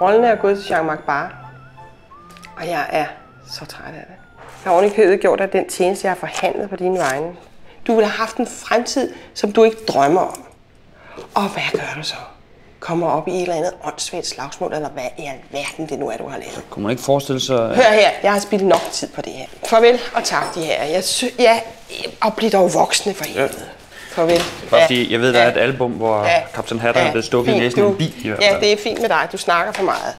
Rollene er gået til Jean-Marc Bar. Og jeg er så træt af det. Jeg har ovenikøbet gjort dig den tjeneste, jeg har forhandlet på dine vegne. Du ville have haft en fremtid, som du ikke drømmer om. Og hvad gør du så? Kommer op i et eller andet åndssvagt slagsmål, eller hvad i alverden det nu er, du har lavet? Kunne man ikke forestille sig... Hør her, jeg har spildt nok tid på det her. Farvel og tak, de her. Jeg sy- ja, og bliv dog voksne for helvede. Farvel. Bare fordi jeg ved, der er et album, hvor Captain Hatter er blevet stukket i næsen en bil i hvert Ja, det er fint med dig. Du snakker for meget.